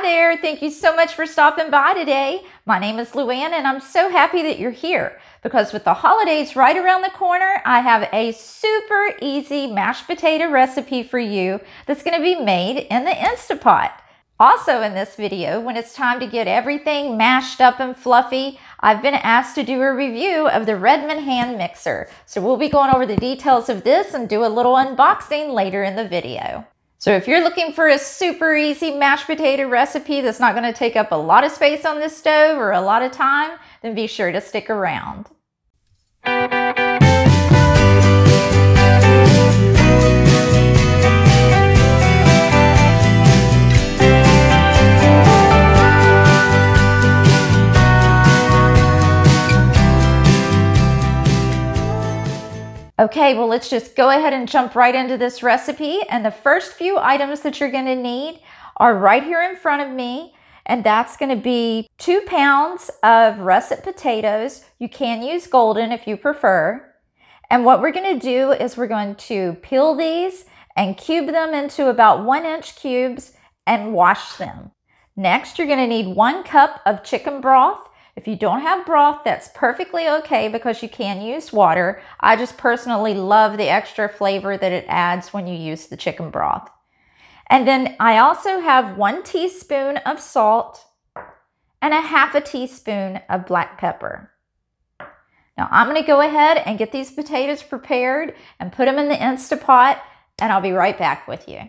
there. Thank you so much for stopping by today. My name is Lou Ann and I'm so happy that you're here because with the holidays right around the corner, I have a super easy mashed potato recipe for you that's going to be made in the Instapot. Also in this video, when it's time to get everything mashed up and fluffy, I've been asked to do a review of the Redmond hand mixer. So we'll be going over the details of this and do a little unboxing later in the video. So if you're looking for a super easy mashed potato recipe that's not going to take up a lot of space on the stove or a lot of time, then be sure to stick around. Okay, well, let's just go ahead and jump right into this recipe. And the first few items that you're gonna need are right here in front of me. And that's gonna be two pounds of russet potatoes. You can use golden if you prefer. And what we're gonna do is we're going to peel these and cube them into about one inch cubes and wash them. Next, you're gonna need one cup of chicken broth. If you don't have broth, that's perfectly okay because you can use water. I just personally love the extra flavor that it adds when you use the chicken broth. And then I also have one teaspoon of salt and a half a teaspoon of black pepper. Now I'm going to go ahead and get these potatoes prepared and put them in the Instapot and I'll be right back with you.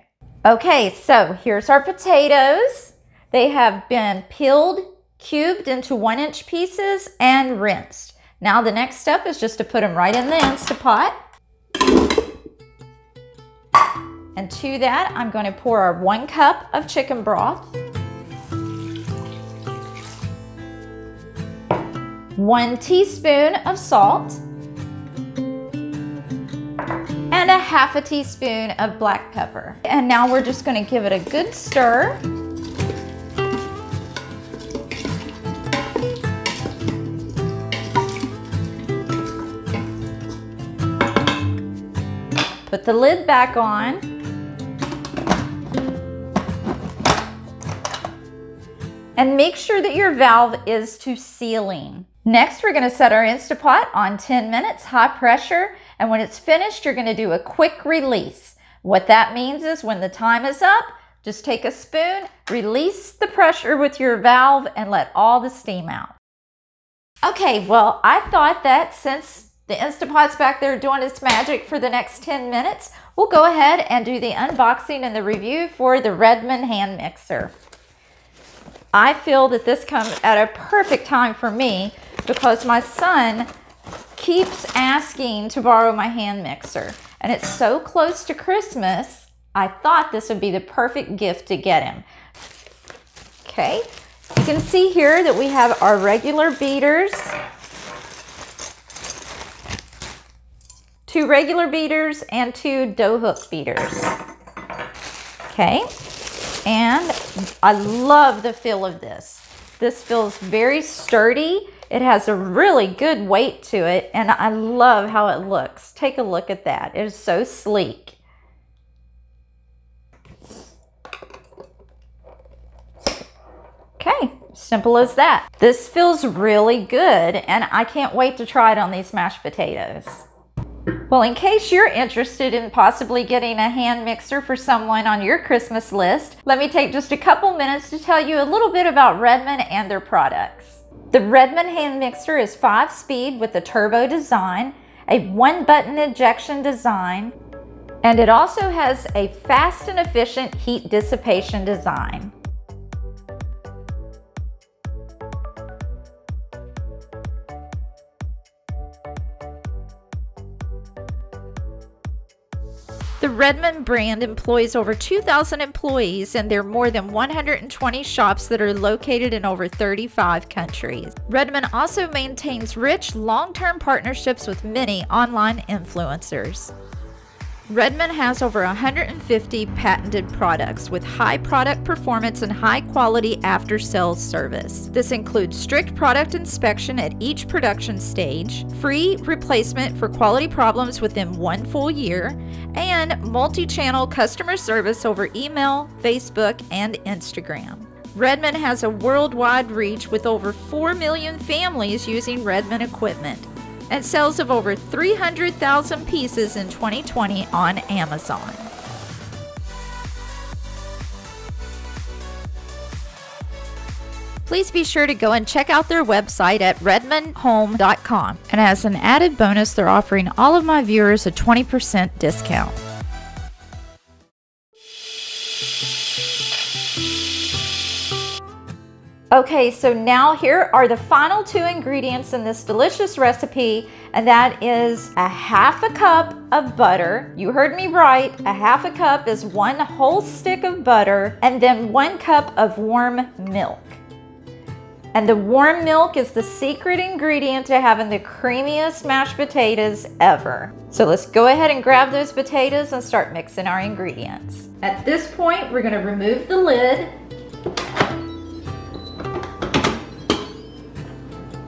Okay, so here's our potatoes. They have been peeled cubed into one inch pieces and rinsed. Now the next step is just to put them right in the Instapot. And to that, I'm going to pour our one cup of chicken broth. One teaspoon of salt. And a half a teaspoon of black pepper. And now we're just going to give it a good stir. The lid back on. And make sure that your valve is to sealing. Next, we're gonna set our Instapot on 10 minutes, high pressure, and when it's finished, you're gonna do a quick release. What that means is when the time is up, just take a spoon, release the pressure with your valve, and let all the steam out. Okay, well, I thought that since the Instapot's back there doing its magic for the next 10 minutes. We'll go ahead and do the unboxing and the review for the Redmond hand mixer. I feel that this comes at a perfect time for me because my son keeps asking to borrow my hand mixer and it's so close to Christmas, I thought this would be the perfect gift to get him. Okay, you can see here that we have our regular beaters two regular beaters and two dough hook beaters. Okay, and I love the feel of this. This feels very sturdy. It has a really good weight to it, and I love how it looks. Take a look at that. It is so sleek. Okay, simple as that. This feels really good, and I can't wait to try it on these mashed potatoes. Well, in case you're interested in possibly getting a hand mixer for someone on your Christmas list, let me take just a couple minutes to tell you a little bit about Redmond and their products. The Redmond hand mixer is 5-speed with a turbo design, a one-button ejection design, and it also has a fast and efficient heat dissipation design. The Redmond brand employs over 2,000 employees and there are more than 120 shops that are located in over 35 countries. Redmond also maintains rich long-term partnerships with many online influencers. Redmond has over 150 patented products with high product performance and high quality after sales service. This includes strict product inspection at each production stage, free replacement for quality problems within one full year, and multi channel customer service over email, Facebook, and Instagram. Redmond has a worldwide reach with over 4 million families using Redmond equipment and sales of over 300,000 pieces in 2020 on Amazon. Please be sure to go and check out their website at redmondhome.com. And as an added bonus, they're offering all of my viewers a 20% discount. Okay, so now here are the final two ingredients in this delicious recipe, and that is a half a cup of butter. You heard me right, a half a cup is one whole stick of butter, and then one cup of warm milk. And the warm milk is the secret ingredient to having the creamiest mashed potatoes ever. So let's go ahead and grab those potatoes and start mixing our ingredients. At this point, we're gonna remove the lid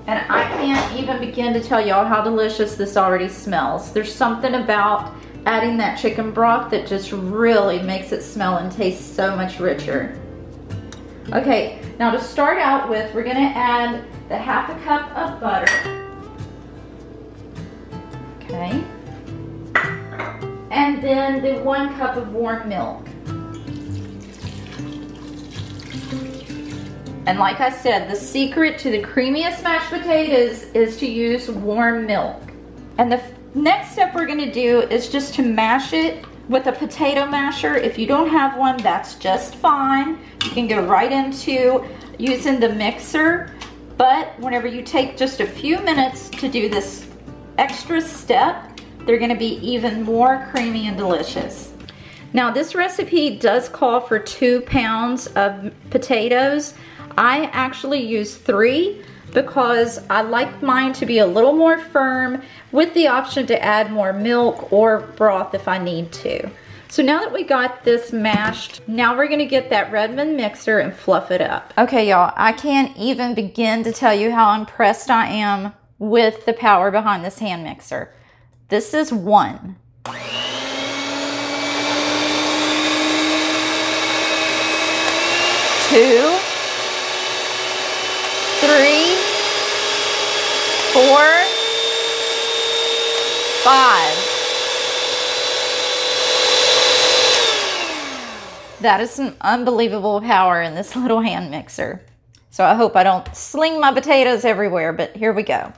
And I can't even begin to tell y'all how delicious this already smells. There's something about adding that chicken broth that just really makes it smell and taste so much richer. Okay, now to start out with, we're gonna add the half a cup of butter. Okay. And then the one cup of warm milk. And like I said, the secret to the creamiest mashed potatoes is to use warm milk. And the next step we're gonna do is just to mash it with a potato masher. If you don't have one, that's just fine. You can go right into using the mixer. But whenever you take just a few minutes to do this extra step, they're gonna be even more creamy and delicious. Now this recipe does call for two pounds of potatoes. I actually use three because I like mine to be a little more firm with the option to add more milk or broth if I need to. So now that we got this mashed, now we're gonna get that Redmond mixer and fluff it up. Okay, y'all, I can't even begin to tell you how impressed I am with the power behind this hand mixer. This is one. Two three, four, five. That is some unbelievable power in this little hand mixer. So I hope I don't sling my potatoes everywhere, but here we go.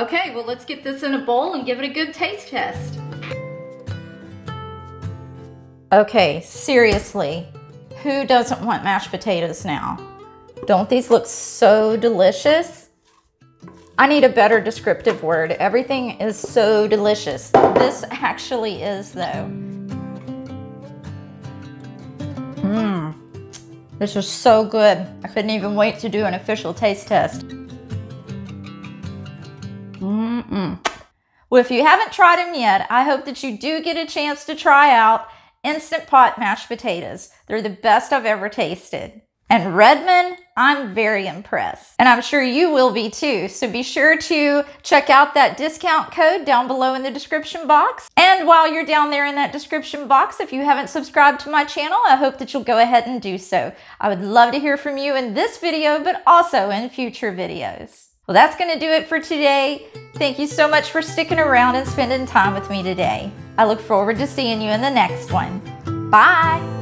Okay, well let's get this in a bowl and give it a good taste test. Okay, seriously, who doesn't want mashed potatoes now? Don't these look so delicious? I need a better descriptive word. Everything is so delicious. This actually is though. Mmm, this is so good. I couldn't even wait to do an official taste test. Mm-mm. Well, if you haven't tried them yet, I hope that you do get a chance to try out Instant Pot mashed potatoes. They're the best I've ever tasted. And Redmond, I'm very impressed. And I'm sure you will be too. So be sure to check out that discount code down below in the description box. And while you're down there in that description box, if you haven't subscribed to my channel, I hope that you'll go ahead and do so. I would love to hear from you in this video, but also in future videos. Well, that's going to do it for today. Thank you so much for sticking around and spending time with me today. I look forward to seeing you in the next one. Bye!